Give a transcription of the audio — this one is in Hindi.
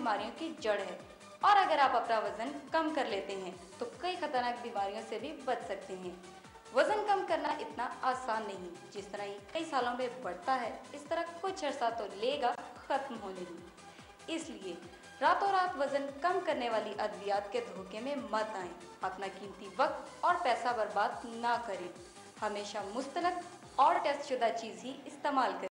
बीमारियों की जड़ है। और अगर आप अपना वज़न कम कर लेते हैं तो कई खतरनाक बीमारियों से भी बच सकते हैं। वज़न कम करना इतना आसान नहीं, जिस तरह ये कई सालों में बढ़ता है, इस तरह कुछ अर्सा तो लेगा, खत्म होने में। इसलिए रातों रात वज़न कम करने वाली अद्वियात के धोखे में मत आए। अपना कीमती वक्त और पैसा बर्बाद ना करें। हमेशा मुस्तनक और टेस्ट शुदा चीज़ ही इस्तेमाल करें।